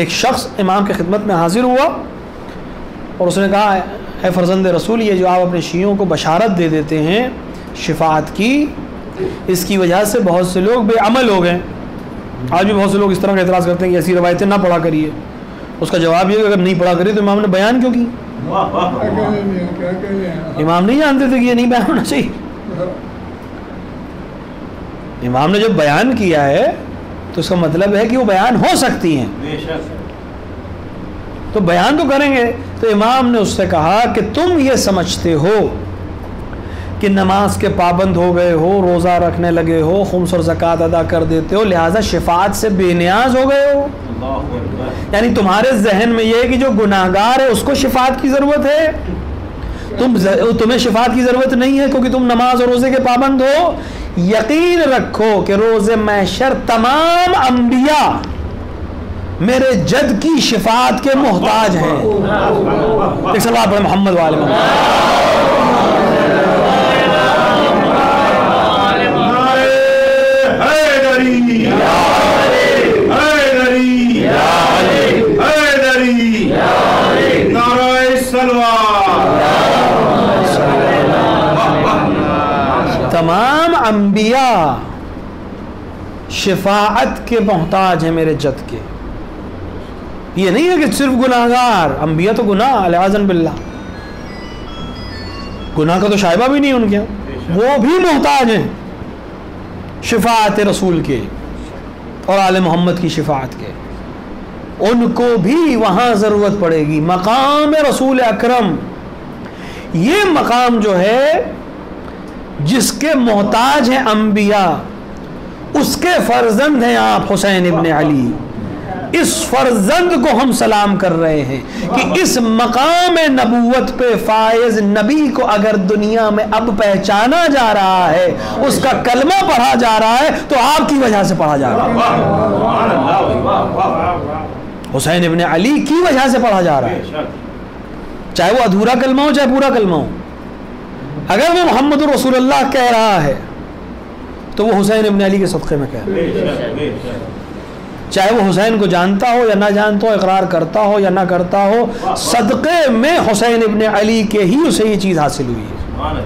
एक शख्स इमाम की खिदमत में हाजिर हुआ और उसने कहा है फर्जंद रसूल, ये जो आप अपने शीयों को बशारत दे देते हैं शिफात की, इसकी वजह से बहुत से लोग बेअमल हो गए। आज भी बहुत से लोग इस तरह का एतराज़ करते हैं कि ऐसी रवायतें ना पढ़ा करिए। उसका जवाब ये अगर नहीं पढ़ा करिए तो इमाम ने बयान क्यों की? इमाम नहीं जानते थे कि ये नहीं बयान होना चाहिए। इमाम ने जब बयान किया है तो उसका मतलब है कि वो बयान हो सकती हैं। तो बयान तो करेंगे। तो इमाम ने उससे कहा कि तुम ये समझते हो कि नमाज़ के पाबंद हो गए हो रोज़ा रखने लगे हो खुम्स और ज़क़़त अदा कर देते हो लिहाजा शिफात से बेनियाज हो गए हो। यानी तुम्हारे जहन में ये है कि जो गुनाहगार है उसको शिफात की ज़रूरत है। तुम तुम्हें शिफात की ज़रूरत नहीं है क्योंकि तुम नमाज़ और रोज़े के पाबंद हो। यकीन रखो कि रोज़े मैशर तमाम अम्बिया मेरे जद की शिफात के मोहताज हैं। मोहम्मद वाले तमाम अम्बिया शिफात के मोहताज हैं मेरे जद के। ये नहीं है कि सिर्फ़ गुनाहगार अम्बिया तो गुनाह आजन बिल्ला गुनाह का तो शायबा भी नहीं उनके वो भी मोहताज हैं शिफात रसूल के और आल मोहम्मद की शिफात के। उनको भी वहाँ ज़रूरत पड़ेगी। मकाम रसूल अकरम। ये मकाम जो है जिसके मोहताज हैं अम्बिया उसके फर्जंद हैं आप हुसैन इबन अली। इस फर्जंद को हम सलाम कर रहे हैं कि इस मकाम नबूवत पे फायज नबी को अगर दुनिया में अब पहचाना जा रहा है, उसका कलमा पढ़ा जा रहा है तो आपकी वजह से पढ़ा जा रहा है। हुसैन इबन अली की वजह से पढ़ा जा रहा है। चाहे वो अधूरा कलमा हो, चाहे पूरा कलमा हो। अगर वो मोहम्मद रसूलुल्लाह कह रहा है तो वो हुसैन इबन अली के सदक़े में कह रहा है। चाहे वो हुसैन को जानता हो या ना जानता हो इकरार करता हो या ना करता हो सदक़े में हुसैन इबन अली के ही उसे ये चीज़ हासिल हुई है।